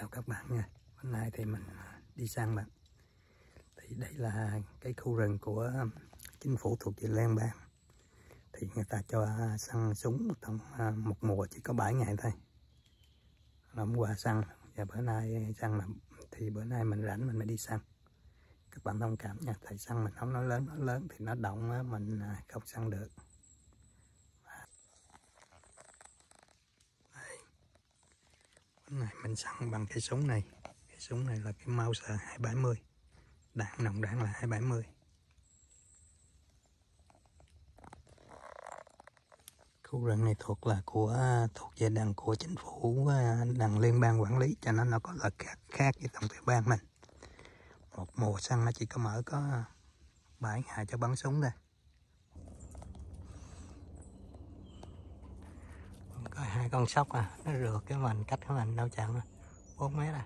chào các bạn nha. Hôm nay thì mình à, đi săn bạn. Thì đây là cái khu rừng của chính phủ thuộc về Lan Bang thì người ta cho săn súng tầm à, một mùa chỉ có 7 ngày thôi. Hôm qua săn, và bữa nay săn là, thì bữa nay mình rảnh mình mới đi săn. Các bạn thông cảm nha tại săn mình không nói lớn nói lớn thì nó động mình à, không săn được. Này mình săn bằng cái súng này. Cái súng này là cái Mauser 270 đạn nòng đạn là 270 khu rừng này thuộc là của thuộc về đàn của chính phủ à, đàn liên bang quản lý cho nên nó có lợi khác, khác với tổng tiểu bang mình. Một mùa săn nó chỉ có mở có 7 ngày cho bắn súng thôi có hai con sóc à nó rượt cái mình cách cái mình đâu chặn 4 mét à.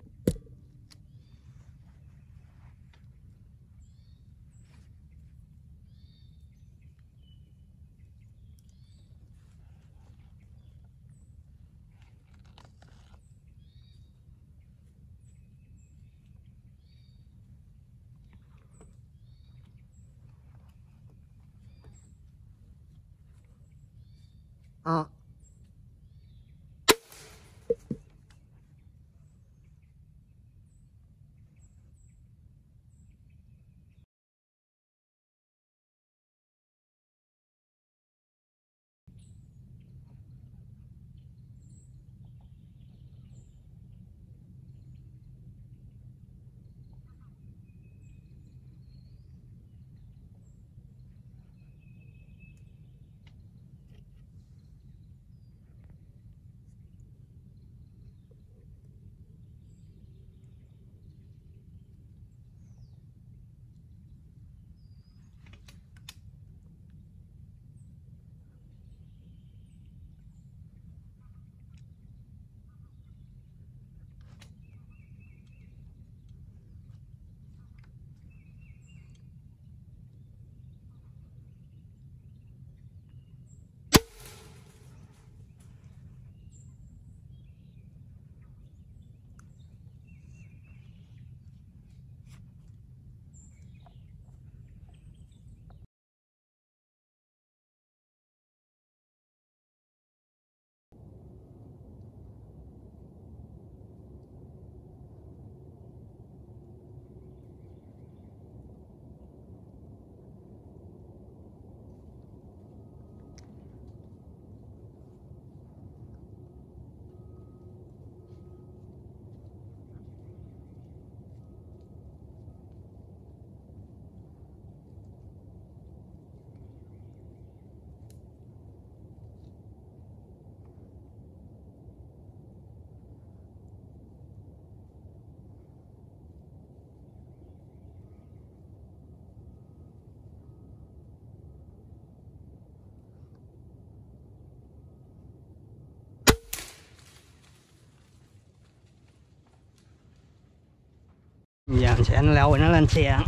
Giờ mình sẽ leo nó lên xe.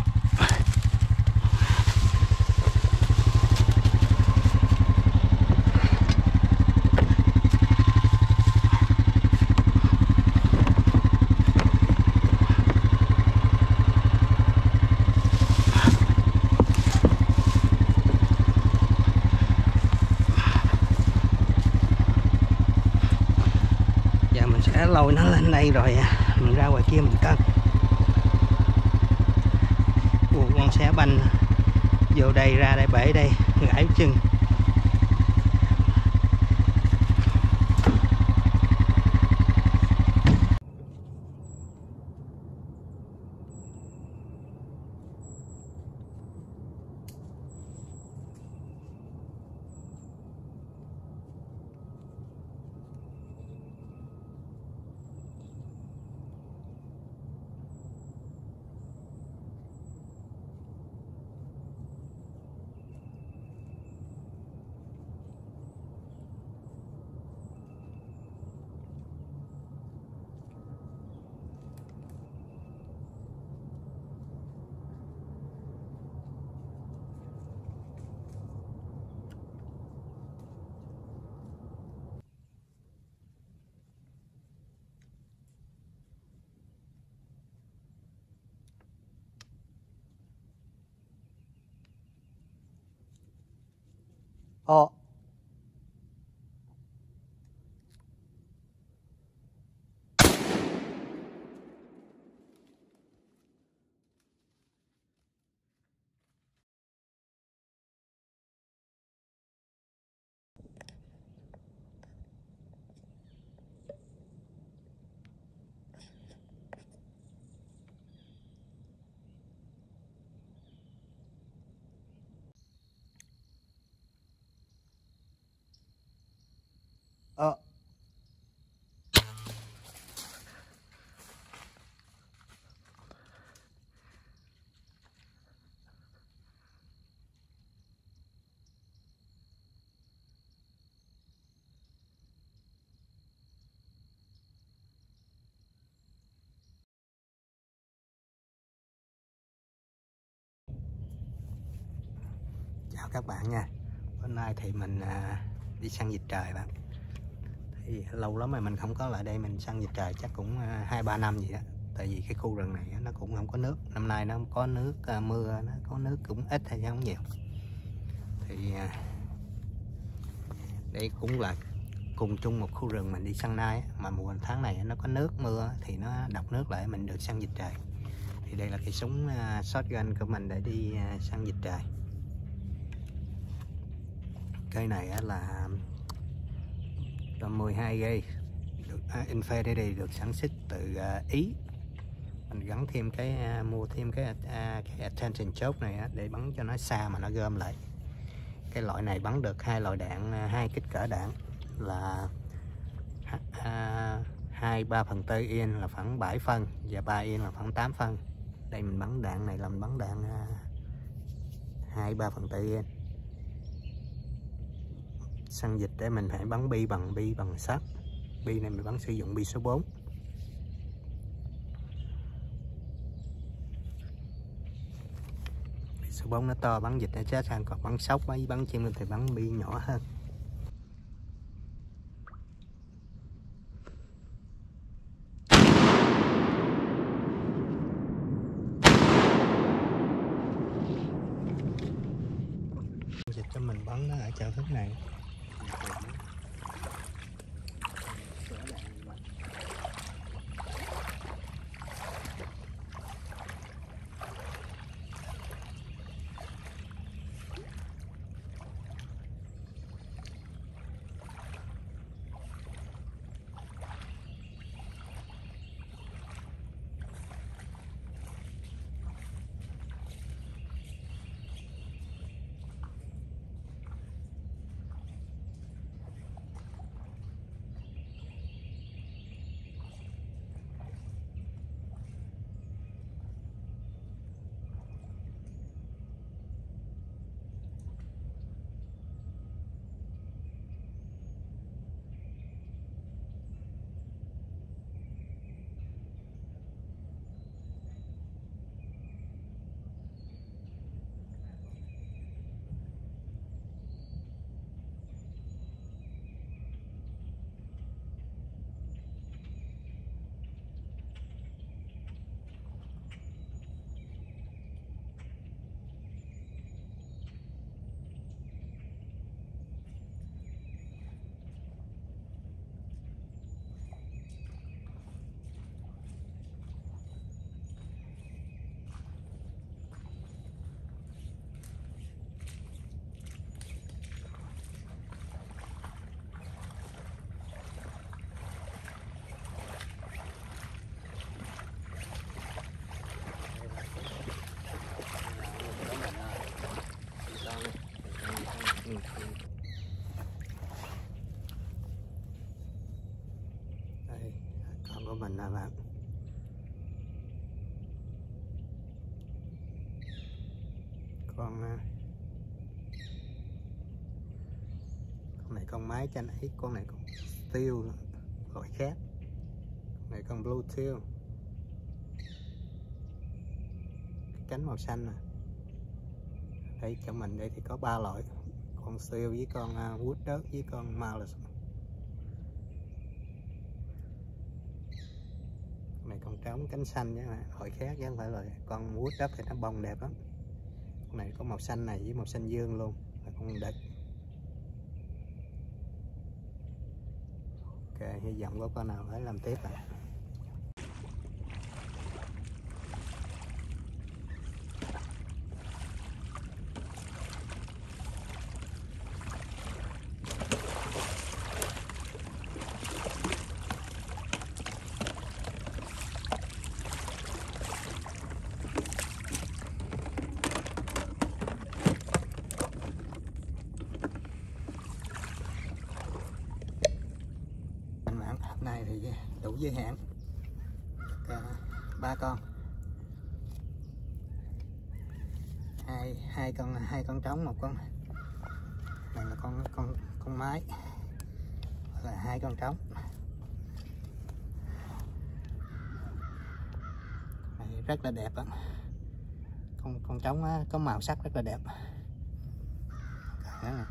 Mình sẽ lôi nó lên đây rồi à. mình ra ngoài kia mình cân con bành banh vô đây ra đây bể đây gãy chân Ờ. Ờ. Chào các bạn nha Hôm nay thì mình à, đi săn vịt trời bạn thì lâu lắm rồi mình không có lại đây mình săn vịt trời chắc cũng à, hai ba năm gì đó tại vì cái khu rừng này nó cũng không có nước. Năm nay nó có nước à, mưa nó có nước cũng ít hay không nhiều. Thì à, đây cũng là cùng chung một khu rừng mình đi săn nai mà mùa tháng này nó có nước mưa thì nó đọc nước lại mình được săn vịt trời thì đây là cái súng à, shotgun của mình để đi à, săn vịt trời cây này là là 12 gây được à, Infinity được sản xuất từ uh, Ý. Mình gắn thêm cái uh, mua thêm cái uh, cái attention choke này á, để bắn cho nó xa mà nó gom lại. Cái loại này bắn được hai loại đạn uh, hai kích cỡ đạn là hai ba phần tư yên là khoảng 7 phân và 3 yên là khoảng 8 phân. Đây mình bắn đạn này là mình bắn đạn hai ba phần tư yên săn dịch để mình phải bắn bi bằng bi bằng sắt bi này mình bắn sử dụng bi số 4 bi số 4 nó to, bắn dịch nó chết sang còn bắn sóc với bắn chim thì bắn bi nhỏ hơn. Dịch cho mình bắn nó ở chợ thức này. Mình nè bạn. Con à, con này con mái chanh ấy con này con tiêu loại khác. Con này con blue tail cánh màu xanh nè. Đây, cho mình đây thì có ba loại, con siêu với con à, wood đất với con malus cống cánh xanh chứ hội khác chứ không phải là con mút đất thì nó bông đẹp lắm con này có màu xanh này với màu xanh dương luôn, là con đực ok, hy vọng có con nào phải làm tiếp à. Thì hạn. Cả ba con. Hai hai con hai con trống một con. Này là con con con mái. Là hai con trống. Này rất là đẹp á con con trống á, có màu sắc rất là đẹp Đó nè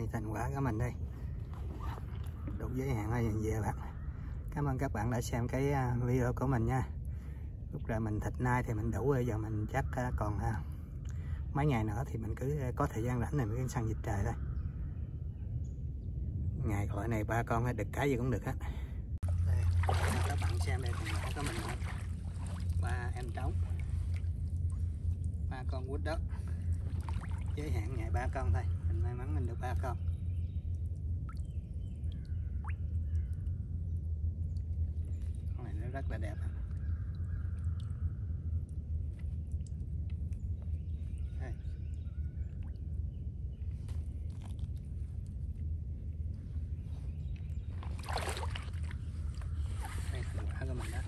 đây thành quả của mình đây. Đủ giới hạn hay về bạn. Cảm ơn các bạn đã xem cái à, video của mình nha. Lúc ra mình thịt nay thì mình đủ rồi giờ mình chắc à, còn à, mấy ngày nữa thì mình cứ có thời gian rảnh này mình cứ săn vịt trời thôi. Ngày gọi này ba con hay được cái gì cũng được hết đây, các bạn xem đây thành quả của mình thôi. ba em trống. Ba con quýt đất. giới hạn ngày ba con thôi mình không? Con con này nó rất là đẹp đây. đây thành quả của mình đó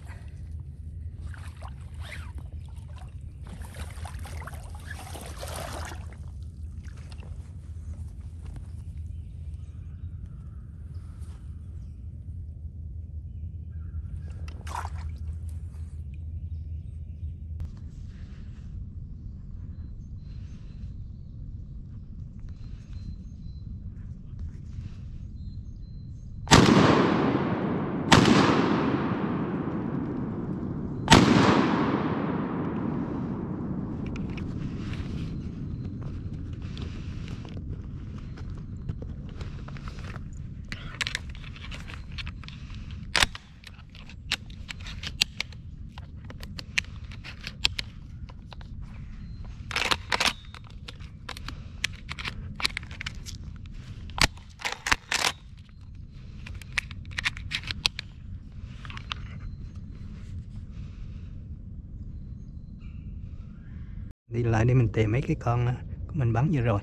đi lại để mình tìm mấy cái con à, của mình bắn vừa rồi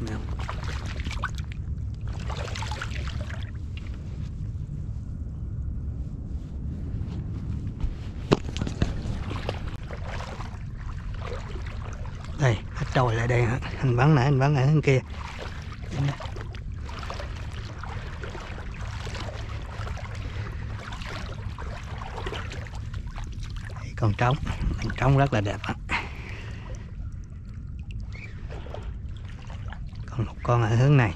nào đây hết trồi lại đây hả anh bắn ở bên kia còn trống. Con trống rất là đẹp á. Còn một con ở hướng này.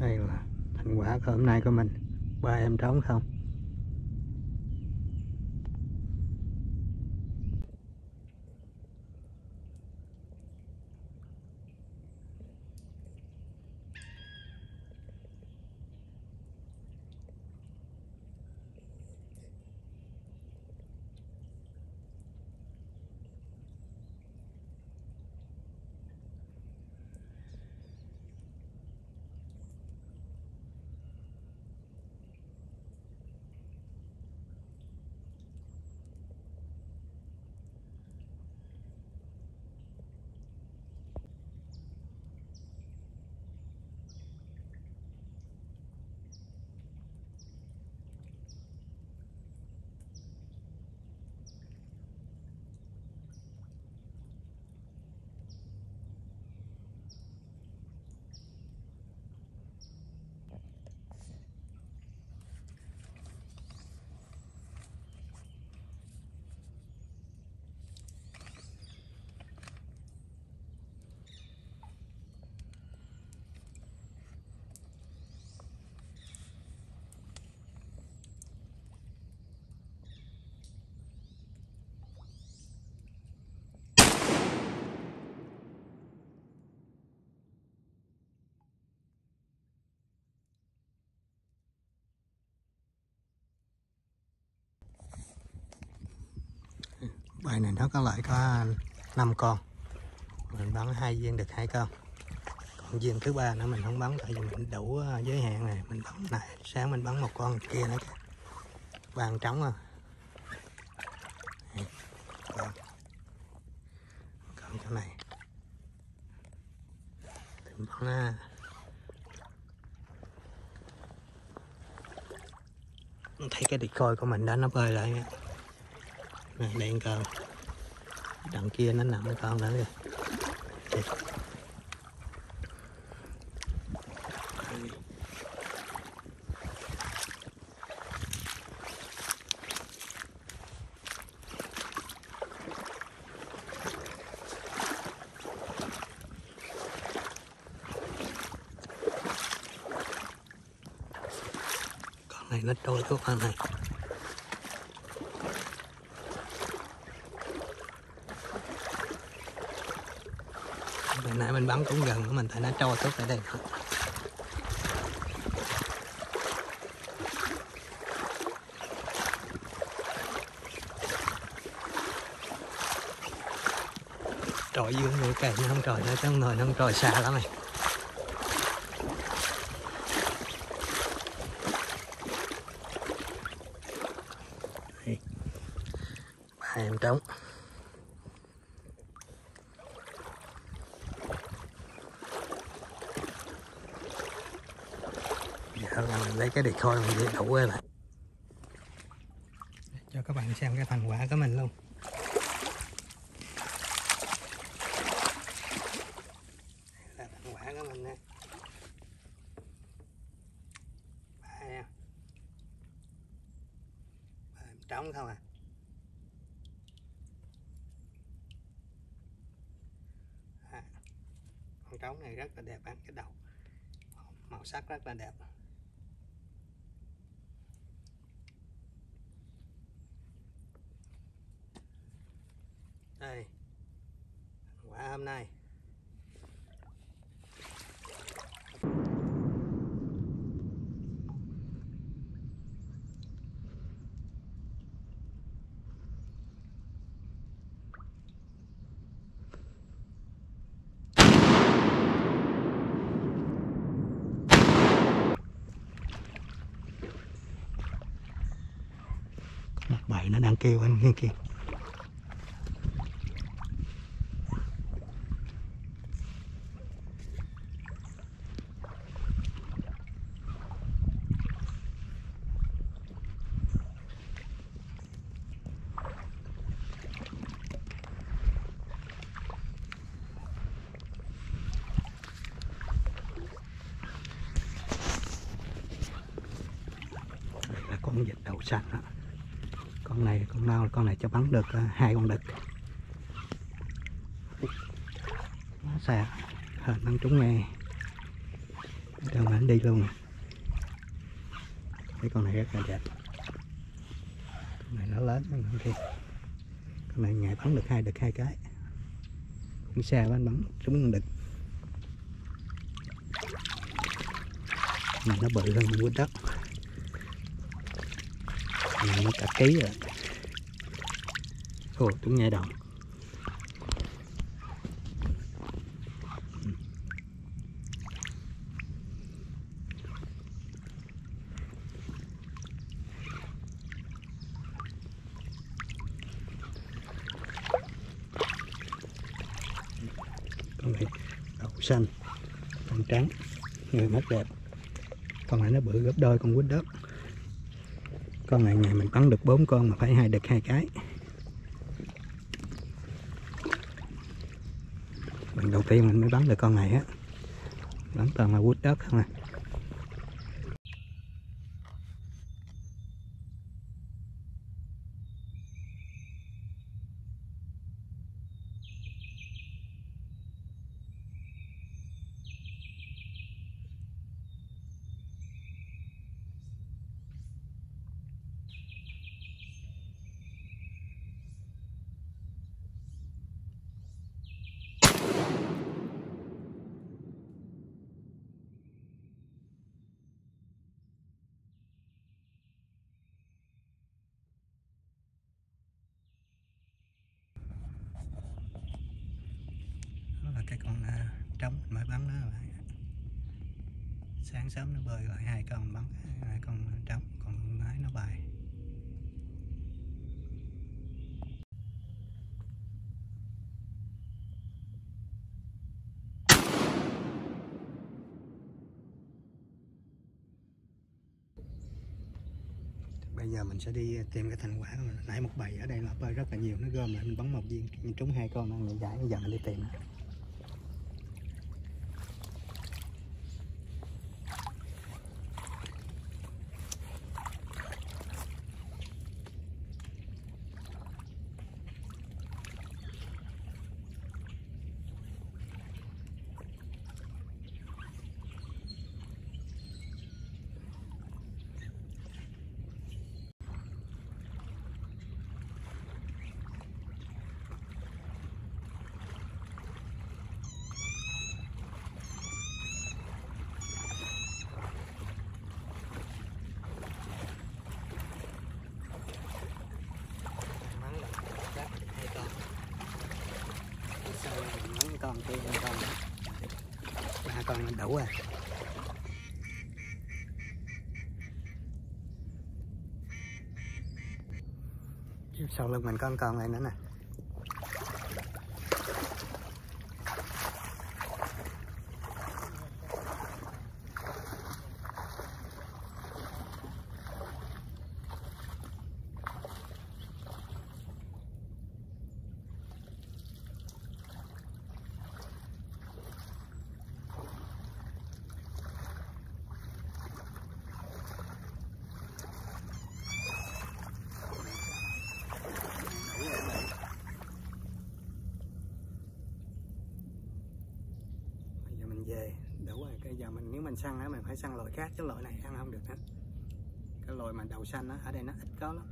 Đây là thành quả của hôm nay của mình. Ba em trống không? Bài này nó có lại có 5 con. Mình bắn hai viên được hai con. Còn viên thứ ba nữa mình không bắn tại vì mình đủ ờ, giới hạn này. Mình bắn này sáng mình bắn một con kia nữa vàng trống à. Còn, còn chỗ này. Mình bắn à, thấy cái địch coi của mình đã nó bơi lại này đèn cờ đằng kia nó nằm con nữa kìa. Con này nó trôi thuốc con này hồi nãy mình bắn cũng gần của mình tại nó trôi tốt ở đây. Trội dưới người cây nó không trồi nó trong nồi nó không trồi xa lắm này Đây. ba em trống giờ là mình lấy cái địch khôi mình đi đậu rồi lại. Cho các bạn xem cái thành quả của mình luôn. Đây là thành quả của mình nè. Trống không à? À, con trống này rất là đẹp ăn cái đầu. Màu sắc rất là đẹp đây quả hôm nay một bầy nó đang kêu anh kia kìa con vịt đầu xanh đó con này, con nào con này cho bắn được à, hai con đực. Nó xa hên bắn trúng nghe cho mà anh đi luôn. Cái con này rất là đẹp. Con này nó lớn hơn con kia con này ngày bắn được hai đực, hai cái. Cũng xa bắn bắn trúng con đực. Này nó bự hơn con quýt đất này nó cả ký rồi ồ đúng nghe đồng con này, đậu xanh con trắng, người mắt đẹp. Con này nó bự gấp đôi con quýt đất. Con này ngày mình bắn được bốn con mà phải hai đực hai cái. Đầu tiên mình mới bắn được con này á. Bắn toàn là quýt đất không à? Cái con à, trống mới bắn nó lại sáng sớm nó bơi gọi hai con bắn hai con trống còn con gái nó bài bây giờ mình sẽ đi tìm cái thành quả của mình. nãy một bầy ở đây là bơi rất là nhiều nó gom lại mình bắn một viên mình trúng hai con ăn lại giải bây giờ mình đi tìm nó mắn là chắc hai con sau mình mắn con kia một con ba con là đủ rồi. Sau lưng mình có con này nữa nè đủ rồi này bây giờ mình về đủ rồi bây giờ mình mình săn á mình phải săn loại khác chứ loại này ăn không được hết. Cái loại mà đầu xanh á ở đây nó ít có lắm.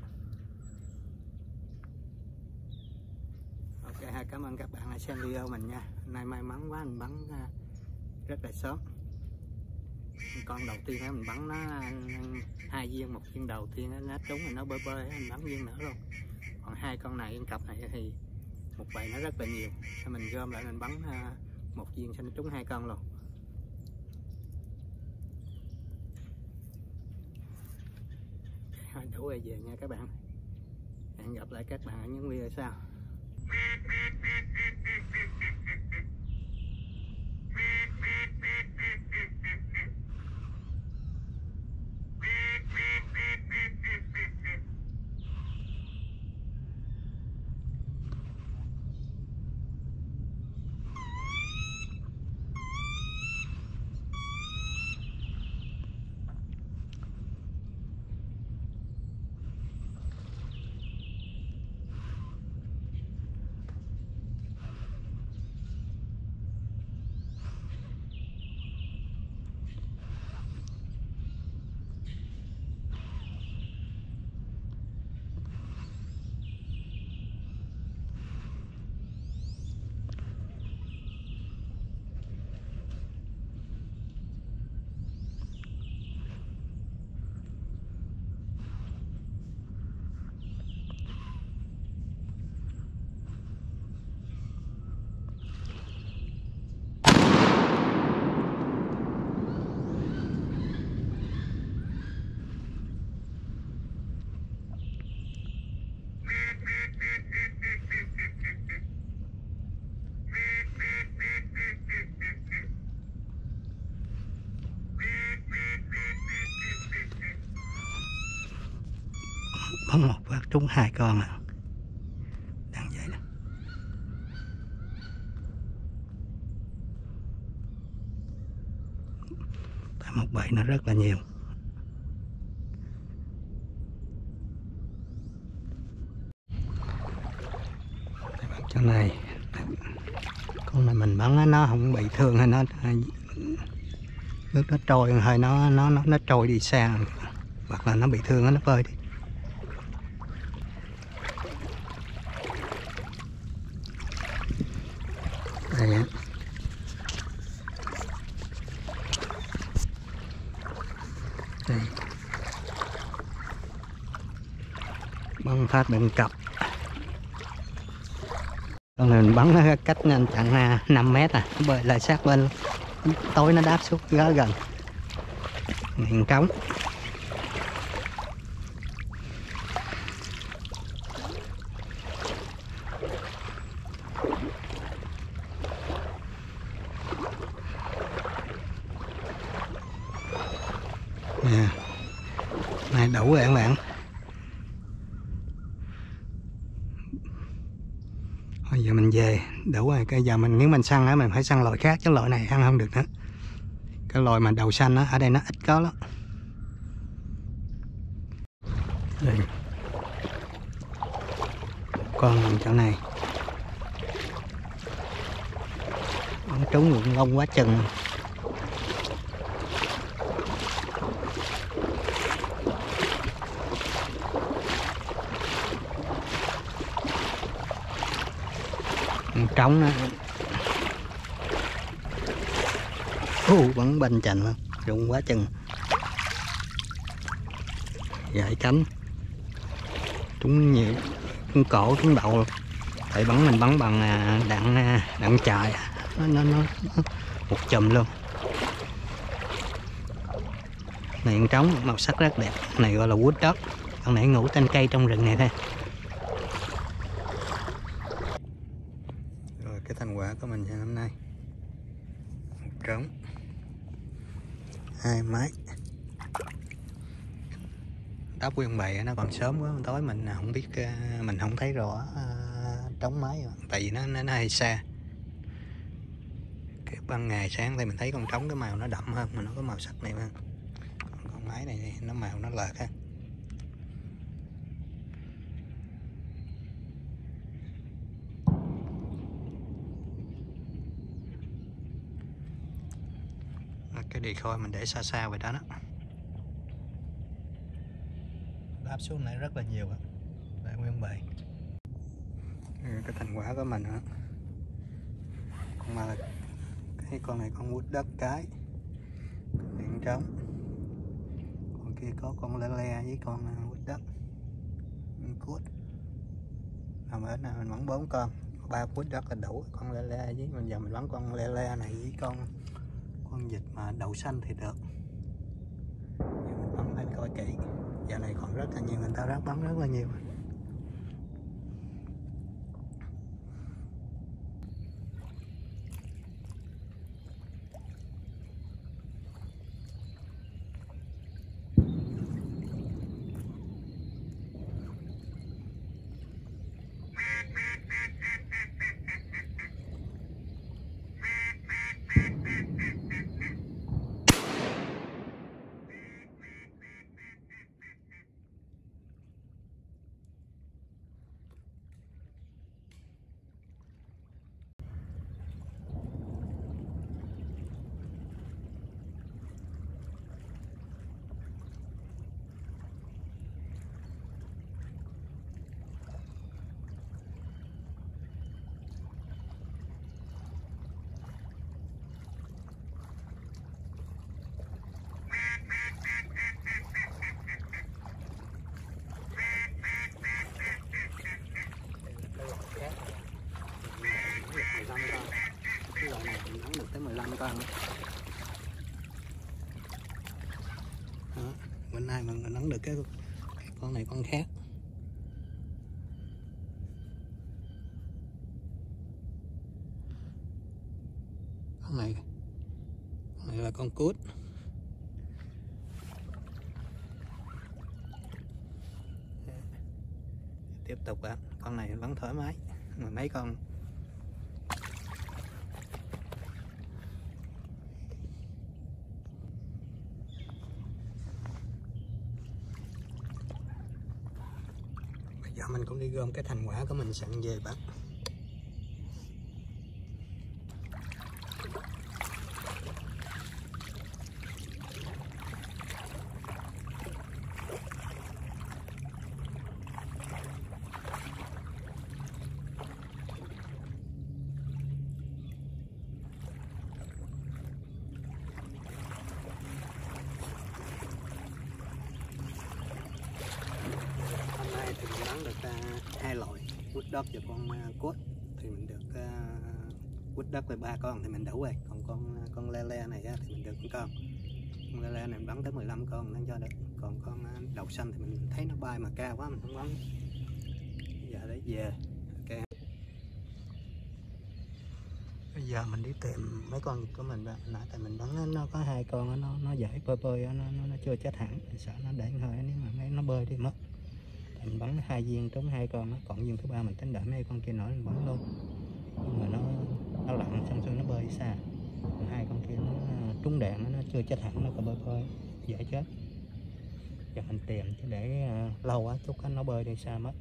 Ok cảm ơn các bạn đã xem video mình nha. Hôm nay may mắn quá mình bắn à, rất là sớm. Con đầu tiên á mình bắn nó à, hai viên một viên đầu tiên á, nó trúng rồi nó bơi bơi mình bắn viên nữa luôn. Còn hai con này con cặp này thì một bầy nó rất là nhiều. Thì mình gom lại mình bắn à, một viên cho nó trúng hai con luôn. Thôi quay về nha các bạn. Hẹn gặp lại các bạn ở những video sau. Có một phát trúng hai con à. Đang vậy nè. Tại một bẫy nó rất là nhiều. Đây, chỗ này con này mình bắn nó không bị thương hay nó nước nó trôi hay nó nó nó nó trôi đi xa. Hoặc là nó bị thương nó bơi đi đây á đây băng phát đựng cặp mình bắn cách chặn 5 mét à bởi lại sát bên, tối nó đáp xuống gá gần. Miệng trống nè này đủ rồi các bạn bây giờ mình về đủ giờ mình, nếu mình săn á, mình phải săn loại khác, chứ loại này ăn không được nữa. Cái loại mà đầu xanh á, ở đây nó ít có lắm. Đây. con chỗ này. Nó trúng lông quá chừng. Trống đó. Ú, bắn banh chành luôn rụng quá chừng. Gãy cánh. Trúng nhiều trúng cổ trúng đầu. Luôn tại bắn mình bắn bằng à, đạn à, đạn trời nó, nó, nó, nó một chùm luôn. Này con trống màu sắc rất đẹp. Này gọi là quýt đất con nãy ngủ trên cây trong rừng này thôi rồi cái thành quả của mình năm nay một trống hai máy. Tóc nguyên bày nó còn sớm quá tối mình không biết ờ, mình không thấy rõ ờ, trống máy tại vì nó nó, nó hơi xa. Cái ban ngày sáng thì mình thấy con trống cái màu nó đậm hơn mà nó có màu sắc này hơn còn con máy này nó màu nó lợt ha cái đi khôi mình để xa xa vậy đó đó. Đáp xuống này rất là nhiều tại nguyên bầy. Cái thành quả của mình hả con mà cái con này con quýt đất cái. Điện trống. Còn kia có con le le với con quýt đất. Cút làm ở nào mình bắn bốn con. Ba quýt đất là đủ. Con le le với mình giờ mình bắn con le le này với con con vịt mà đậu xanh thì được. Nhưng mình bắn lên coi kỹ. Giờ này còn rất là nhiều, người ta rác bắn rất là nhiều tới 15 con đó bên nay mình nắng được cái, cái con này con khác. Con này con này là con cút. Tiếp tục ạ con này vẫn thoải mái mà mấy con giờ mình cũng đi gom cái thành quả của mình sẵn về bán hôm nay thì mình bán được hai loại quýt đất và con cốt thì mình được uh, quýt ba con thì mình đủ rồi còn con con le le này á, thì mình được một con. Con le le này mình bắn tới 15 con nó cho được. Còn con à, đậu xanh thì mình thấy nó bay mà cao quá mình không bắn. Giờ để về. Ok. Bây giờ mình đi tìm mấy con của mình ra nãy tại mình bắn nó có hai con nó nó dễ bơi bơi nó, nó, nó chưa chết hẳn. Mình sợ nó để hơi nếu mà mấy nó bơi đi mất. Mình bắn hai viên trúng hai con còn viên thứ ba mình tính đợi mấy con kia nổi mình bắn luôn. Nhưng mà nó nó lặn xong rồi nó bơi xa. Còn hai con kia nó à, trúng đạn nó chưa chết hẳn nó còn bơi bơi dễ chết. Giờ mình tìm chứ để à, lâu quá chút nó bơi đi xa mất,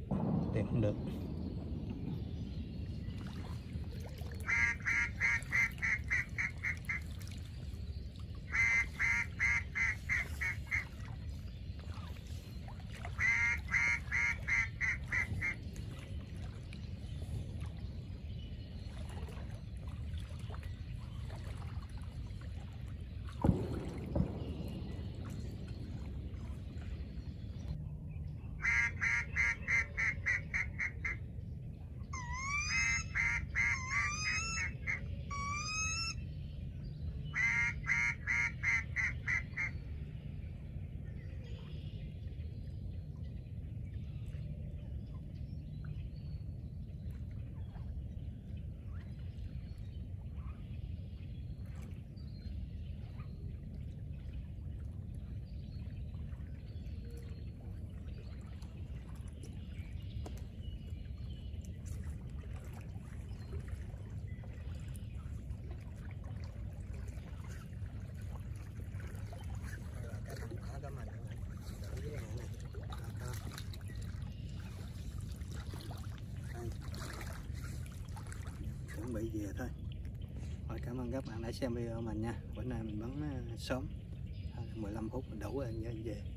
tìm không được. Bị về thôi. Rồi, cảm ơn các bạn đã xem video mình nha. Bữa nay mình bắn ờ, sớm. 15 phút mình đủ rồi về.